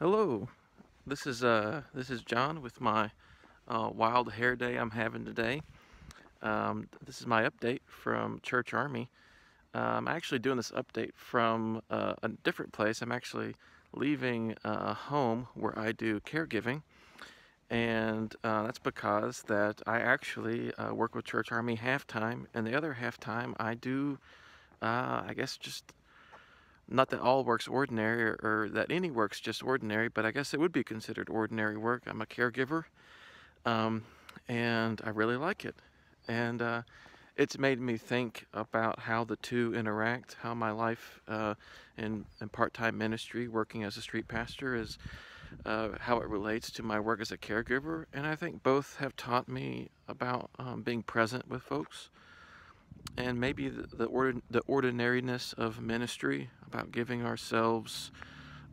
Hello, this is uh this is John with my uh, wild hair day I'm having today. Um, this is my update from Church Army. Uh, I'm actually doing this update from uh, a different place. I'm actually leaving a home where I do caregiving, and uh, that's because that I actually uh, work with Church Army half time, and the other half time I do, uh, I guess, just not that all work's ordinary or, or, that any work's just ordinary, but I guess it would be considered ordinary work. I'm a caregiver, um, and I really like it. And uh, it's made me think about how the two interact, how my life uh, in, in part-time ministry, working as a street pastor, is uh, how it relates to my work as a caregiver. And I think both have taught me about um, being present with folks and maybe the, the, the ordinariness of ministry, about giving ourselves,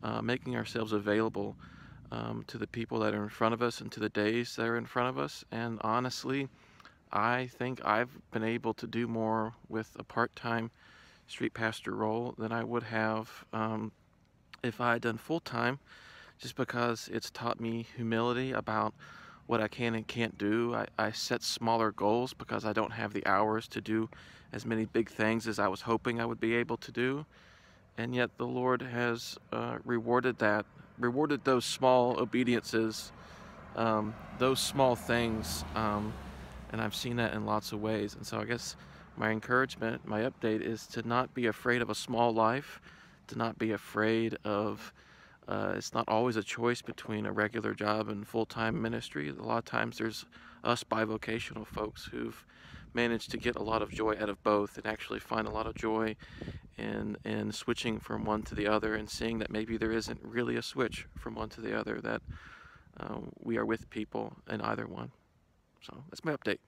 uh, making ourselves available um, to the people that are in front of us and to the days that are in front of us. And honestly, I think I've been able to do more with a part time street pastor role than I would have um, if I had done full time, just because it's taught me humility about what I can and can't do. I, I set smaller goals because I don't have the hours to do as many big things as I was hoping I would be able to do. And yet the Lord has uh, rewarded that, rewarded those small obediences, um, those small things. Um, and I've seen that in lots of ways. And so I guess my encouragement, my update is to not be afraid of a small life, to not be afraid of uh, it's not always a choice between a regular job and full-time ministry. A lot of times there's us bivocational folks who've managed to get a lot of joy out of both and actually find a lot of joy in, in switching from one to the other and seeing that maybe there isn't really a switch from one to the other, that uh, we are with people in either one. So that's my update.